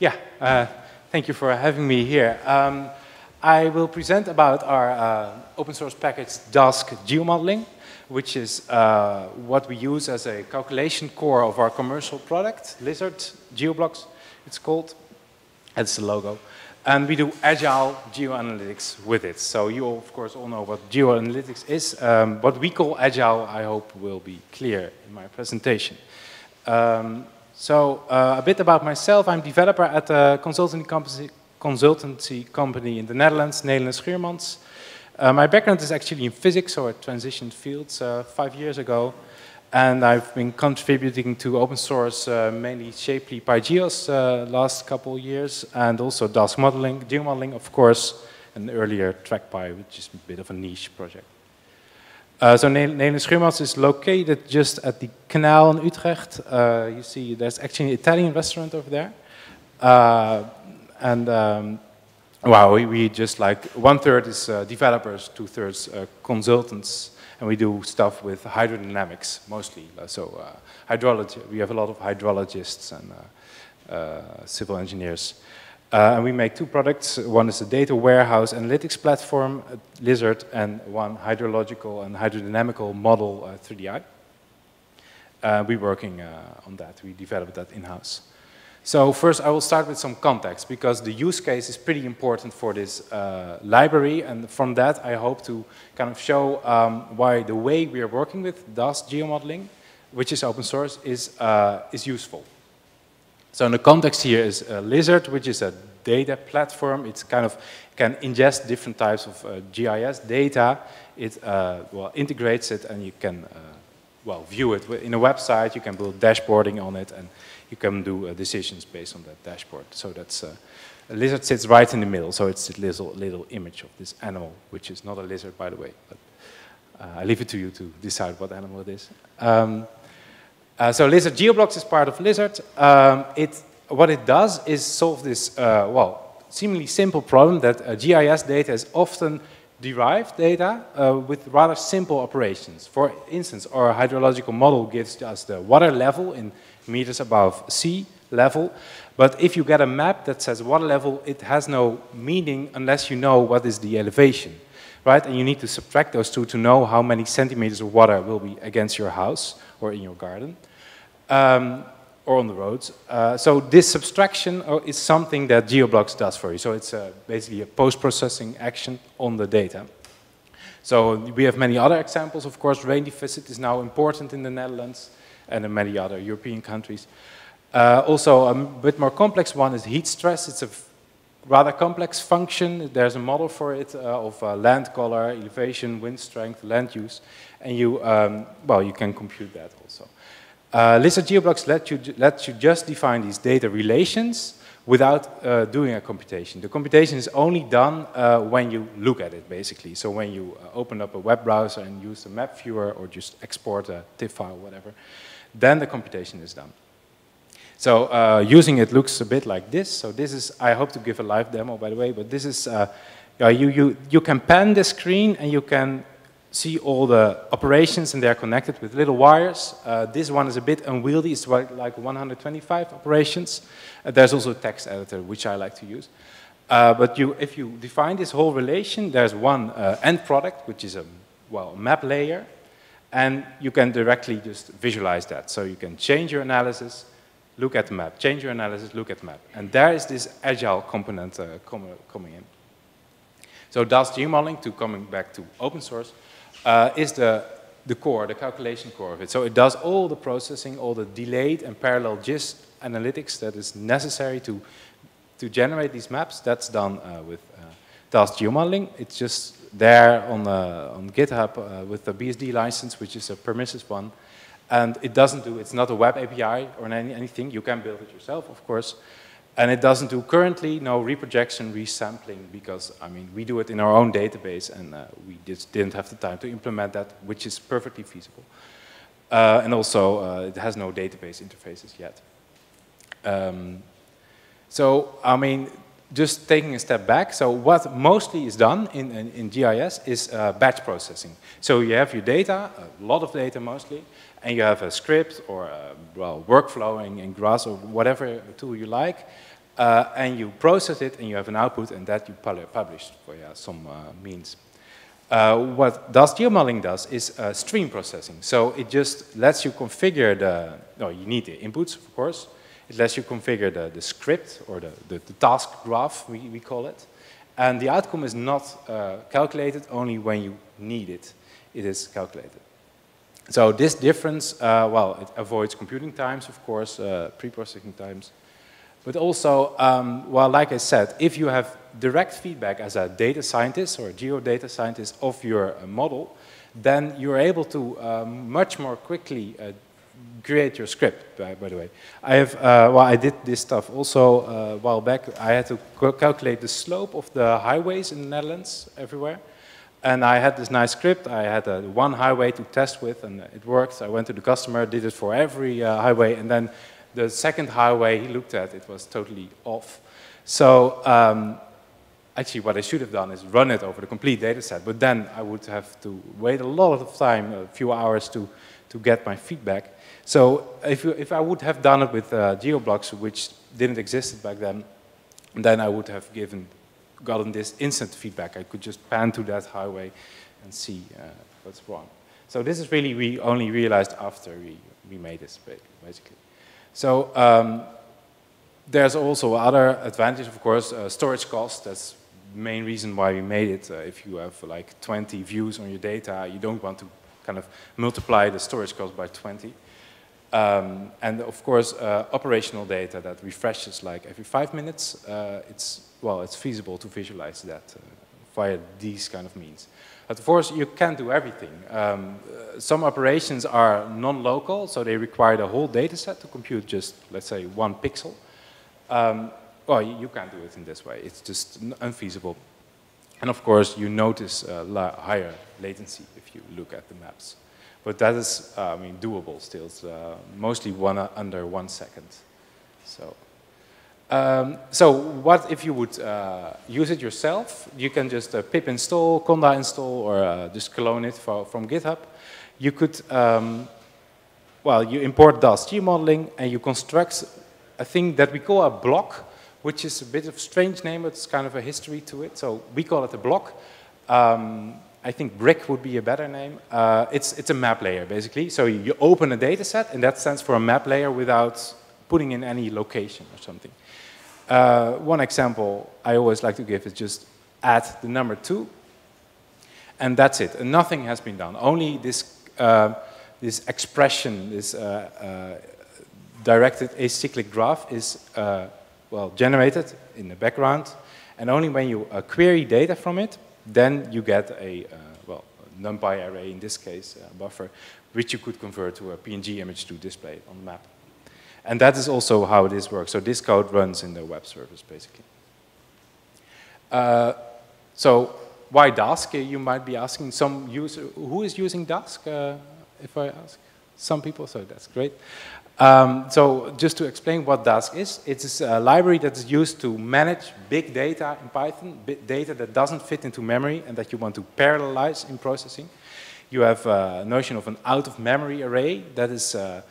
Yeah, uh, thank you for having me here. Um, I will present about our uh, open source package Dask geomodeling, which is uh, what we use as a calculation core of our commercial product, Lizard GeoBlocks, it's called. That's the logo. And we do agile geoanalytics with it. So you, all, of course, all know what geoanalytics is. Um, what we call agile, I hope, will be clear in my presentation. Um, so uh, a bit about myself. I'm developer at a consultancy company, consultancy company in the Netherlands, Nelen & Schuurmans. Uh, my background is actually in physics, so I transitioned fields uh, five years ago. And I've been contributing to open source, uh, mainly Shapely PyGeos uh, last couple years, and also Dask modeling, geomodeling, of course, and earlier TrackPy, which is a bit of a niche project. Uh, so Nelen & Schuurmans is located just at the canal in Utrecht. Uh, you see there's actually an Italian restaurant over there. Uh, and um, wow, we, we, just like one third is developers, two thirds consultants and we do stuff with hydrodynamics mostly. So hydrology, we have a lot of hydrologists and civil engineers. Uh, and we make two products. One is a data warehouse analytics platform, Lizard, and one hydrological and hydrodynamical model, 3DI. we're working on that. We developed that in-house. So first I will start with some context because the use case is pretty important for this uh, library and from that I hope to kind of show um, why the way we are working with Dask geomodeling, which is open source, is, uh, is useful. So in the context here is a Lizard, which is a data platform. It kind of can ingest different types of uh, GIS data. It uh, well, integrates it and you can uh, well, view it. In a website, you can build dashboarding on it and you can do uh, decisions based on that dashboard. So that's uh, a lizard sits right in the middle, so it's a little, little image of this animal, which is not a lizard, by the way. But I leave it to you to decide what animal it is. Um, uh, so lizard geoblocks is part of lizard. Um, it, what it does is solve this, uh, well, seemingly simple problem that uh, GIS data is often derived data uh, with rather simple operations. For instance, our hydrological model gives us the water level in meters above sea level. But if you get a map that says water level, it has no meaning unless you know what is the elevation, right? And you need to subtract those two to know how many centimeters of water will be against your house or in your garden. Um, or on the roads. Uh, so this subtraction uh, is something that GeoBlocks does for you. So it's uh, basically a post-processing action on the data. So we have many other examples. Of course, rain deficit is now important in the Netherlands and in many other European countries. Uh, also, a bit more complex one is heat stress. It's a rather complex function. There's a model for it uh, of uh, land color, elevation, wind strength, land use, and you, um, well, you can compute that also. Uh, Lizard GeoBlocks let you, let you just define these data relations without uh, doing a computation. The computation is only done uh, when you look at it, basically. So when you uh, open up a web browser and use the map viewer or just export a TIFF file, whatever, then the computation is done. So uh, using it looks a bit like this. So this is, I hope to give a live demo, by the way, but this is, uh, you, you, you can pan the screen and you can see all the operations and they're connected with little wires. Uh, this one is a bit unwieldy, it's like 125 operations. Uh, there's also a text editor, which I like to use. Uh, but you, if you define this whole relation, there's one uh, end product, which is a, well, map layer, and you can directly just visualize that. So you can change your analysis, look at the map, change your analysis, look at the map. And there is this agile component uh, com coming in. So Dask geomodeling, to coming back to open source, uh, is the, the core, the calculation core of it. So it does all the processing, all the delayed and parallel GIS analytics that is necessary to, to generate these maps. That's done uh, with uh, Dask geomodeling. It's just there on, on GitHub uh, with the BSD license, which is a permissive one. And it doesn't do, it's not a web API or any, anything. You can build it yourself, of course. And it doesn't do currently no reprojection, resampling, because, I mean, we do it in our own database, and uh, we just didn't have the time to implement that, which is perfectly feasible. Uh, and also, uh, it has no database interfaces yet. Um, so, I mean, just taking a step back, so what mostly is done in, in, in GIS is uh, batch processing. So you have your data, a lot of data mostly, and you have a script or a, well, workflow in, in Grass or whatever tool you like, uh, and you process it and you have an output and that you publish via some uh, means. Uh, what Dask geomodeling does is uh, stream processing. So it just lets you configure the, no, you need the inputs, of course. It lets you configure the, the script or the, the, the task graph, we, we call it. And the outcome is not uh, calculated only when you need it. It is calculated. So this difference, uh, well, it avoids computing times, of course, uh, pre-processing times. But also, um, well, like I said, if you have direct feedback as a data scientist or a geodata scientist of your uh, model, then you're able to um, much more quickly uh, create your script, by, by, the way. I have, uh, well, I did this stuff also uh, a while back. I had to calculate the slope of the highways in the Netherlands everywhere. And I had this nice script. I had one highway to test with, and it worked. I went to the customer, did it for every uh, highway, and then the second highway he looked at, it was totally off. So um, actually what I should have done is run it over the complete data set, but then I would have to wait a lot of time, a few hours to, to get my feedback. So if, if I would have done it with uh, GeoBlocks, which didn't exist back then, then I would have given, gotten this instant feedback. I could just pan to that highway and see uh, what's wrong. So this is really, we only realized after we, we made this, basically. So um, there's also other advantage, of course, uh, storage cost. That's the main reason why we made it. Uh, if you have like 20 views on your data, you don't want to kind of multiply the storage cost by 20. Um, and of course, uh, operational data that refreshes like every five minutes, uh, it's, well, it's feasible to visualize that uh, via these kind of means. But of course, you can't do everything. Um, uh, some operations are non-local, so they require the whole data set to compute just, let's say, one pixel. Um, well, you can't do it in this way. It's just unfeasible. And of course, you notice uh, higher latency if you look at the maps. But that is, uh, I mean, doable still. It's uh, mostly one uh, under one second. So, um, so what if you would uh, use it yourself? You can just uh, pip install, conda install, or uh, just clone it for, from GitHub. You could, um, well, you import Dask modeling and you construct a thing that we call a block, which is a bit of strange name, but it's kind of a history to it. So we call it a block. Um, I think brick would be a better name. Uh, it's, it's a map layer, basically. So you open a data set, and that stands for a map layer without putting in any location or something. Uh, one example I always like to give is just add the number two, and that's it. And nothing has been done. Only this, uh, this expression, this uh, uh, directed acyclic graph is, uh, well, generated in the background, and only when you query data from it, then you get a, uh, well, a NumPy array, in this case, a buffer, which you could convert to a PNG image to display on the map. And that is also how this works. So this code runs in the web service, basically. Uh, so why Dask, you might be asking. Some user, who is using Dask, uh, if I ask? Some people, so that's great. Um, so just to explain what Dask is, it's a library that is used to manage big data in Python, data that doesn't fit into memory and that you want to parallelize in processing. You have a notion of an out-of-memory array that is uh,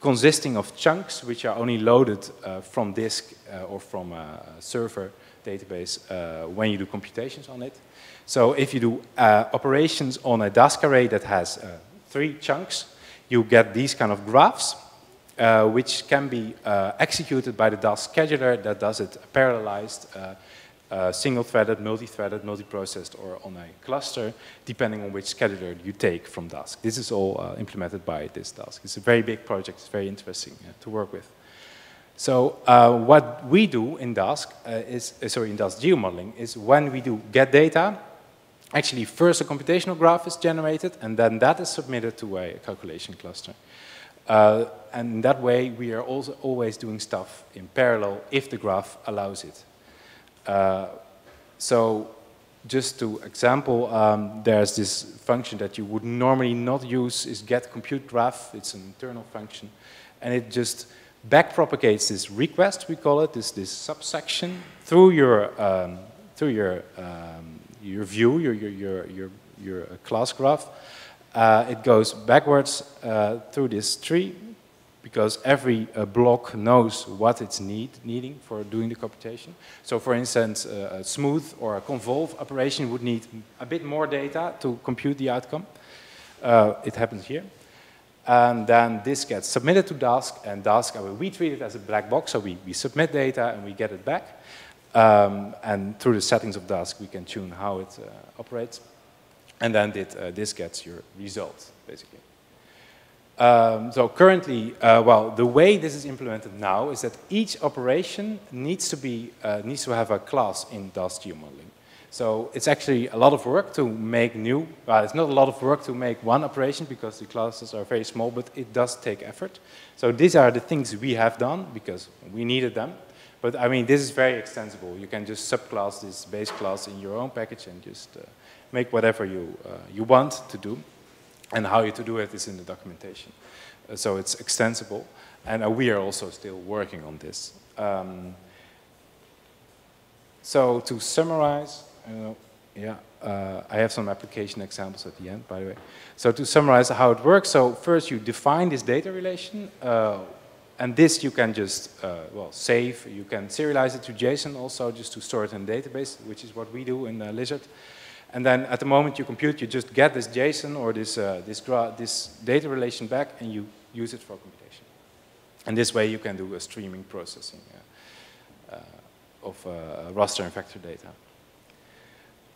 consisting of chunks which are only loaded uh, from disk uh, or from a server database uh, when you do computations on it. So if you do uh, operations on a Dask array that has uh, three chunks, you get these kind of graphs uh, which can be uh, executed by the Dask scheduler that does it parallelized, uh, uh, single-threaded, multi-threaded, multi-processed, or on a cluster, depending on which scheduler you take from Dask. This is all uh, implemented by this Dask. It's a very big project. It's very interesting to work with. So what we do in Dask is, sorry, in Dask geomodeling is when we do get data, actually first a computational graph is generated, and then that is submitted to a calculation cluster. Uh, and in that way, we are also always doing stuff in parallel if the graph allows it. Uh, so just to example, um, there's this function that you would normally not use is get compute graph. It's an internal function. And it just backpropagates this request, we call it, this, this subsection, through your, um, through your, um, your view, your, your, your, your, your class graph. Uh, it goes backwards uh, through this tree because every uh, block knows what it's need, needing for doing the computation. So for instance, uh, a smooth or a convolve operation would need a bit more data to compute the outcome. Uh, it happens here. And then this gets submitted to Dask, and Dask, I mean, we treat it as a black box, so we, we submit data and we get it back. Um, and through the settings of Dask, we can tune how it uh, operates. And then it, uh, this gets your result, basically. Um, so currently, uh, well, the way this is implemented now is that each operation needs to be uh, needs to have a class in Dask geomodeling. So it's actually a lot of work to make new. Well, it's not a lot of work to make one operation because the classes are very small, but it does take effort. So these are the things we have done because we needed them. But I mean, this is very extensible. You can just subclass this base class in your own package and just uh, make whatever you, uh, you want to do. And how you to do it is in the documentation. Uh, so it's extensible. And uh, we are also still working on this. Um, so to summarize, uh, yeah, uh, I have some application examples at the end, by the way. So to summarize how it works, so first you define this data relation, uh, and this you can just, uh, well, save. You can serialize it to JSON also, just to store it in a database, which is what we do in uh, Lizard. And then at the moment you compute, you just get this JSON or this, uh, this, this data relation back, and you use it for computation. And this way you can do a streaming processing of raster and vector data.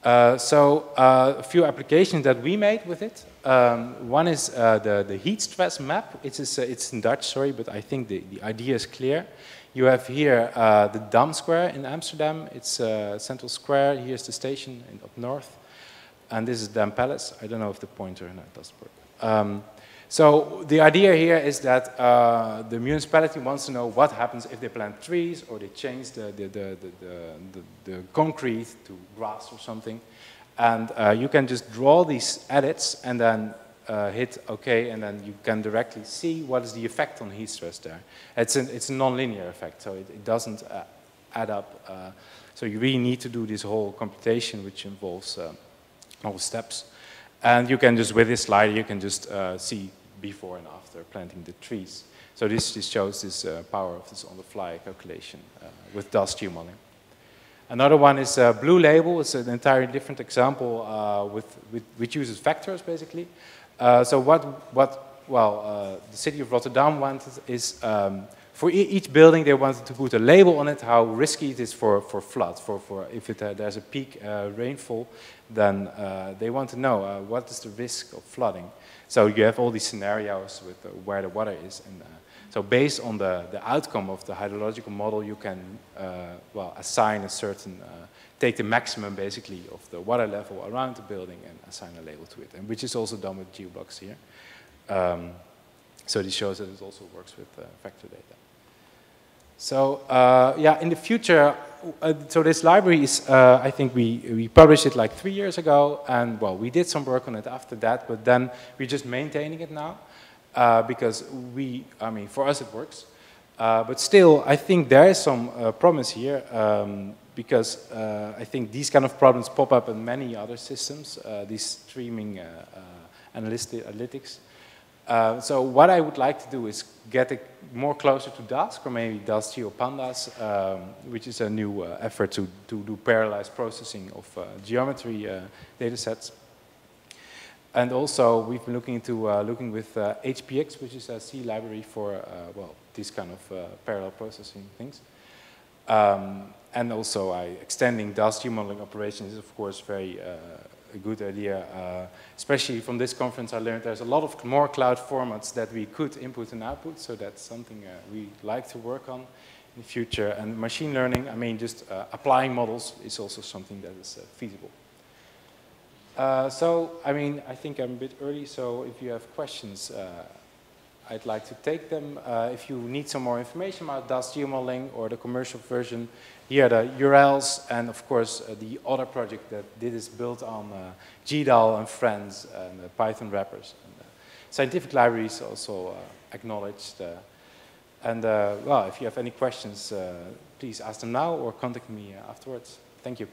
Uh, so uh, a few applications that we made with it. Um, one is uh, the, the heat stress map. It's, uh, it's in Dutch, sorry, but I think the, the idea is clear. You have here uh, the Dam Square in Amsterdam. It's a central square. Here's the station in, up north. And this is Dam Palace. I don't know if the pointer no, doesn't work. Um, so the idea here is that uh, the municipality wants to know what happens if they plant trees or they change the, the, the, the, the concrete to grass or something. And uh, you can just draw these edits and then uh, hit OK, and then you can directly see what is the effect on heat stress there. It's, an, it's a nonlinear effect, so it, it doesn't uh, add up. Uh, so you really need to do this whole computation, which involves uh, all steps. And you can just, with this slider, you can just see before and after planting the trees. So this just shows this uh, power of this on-the-fly calculation uh, with Dask geomodeling. Another one is uh, Blue Label. It's an entirely different example uh, with, with, which uses vectors, basically. Uh, so what, what well, uh, the city of Rotterdam wanted is um, for e each building they wanted to put a label on it how risky it is for, for flood. For, for if it, there's a peak rainfall, then they want to know what is the risk of flooding. So you have all these scenarios with uh, where the water is. And uh, so based on the, the outcome of the hydrological model, you can, uh, well, assign a certain, uh, take the maximum basically of the water level around the building and assign a label to it, and which is also done with geoblocks here. Um, so this shows that it also works with uh, vector data. So uh, yeah, in the future, uh, so this library is, uh, I think we, we published it like three years ago, and well, we did some work on it after that, but then we're just maintaining it now, uh, because we, I mean, for us it works. Uh, but still, I think there is some uh, promise here, um, because I think these kind of problems pop up in many other systems, these streaming analytics. Uh, so what I would like to do is get it more closer to Dask, or maybe Dask GeoPandas, um, which is a new uh, effort to, to do parallelized processing of uh, geometry uh, data sets. And also, we've been looking into uh, looking with HPX, which is a C library for well these kind of parallel processing things. Um, and also, I, extending Dask geomodeling operations is of course very a good idea. Uh, especially from this conference, I learned there's a lot of more cloud formats that we could input and output, so that's something uh, we like to work on in the future. And machine learning, I mean, just uh, applying models is also something that is uh, feasible. Uh, so, I mean, I think I'm a bit early, so if you have questions, uh, I'd like to take them. Uh, if you need some more information about Dask geomodeling or the commercial version, here are the URLs and of course uh, the other project that did is built on uh, GDAL and Friends and uh, Python wrappers. And, uh, scientific libraries also uh, acknowledged. Uh, and well, if you have any questions, please ask them now or contact me afterwards. Thank you.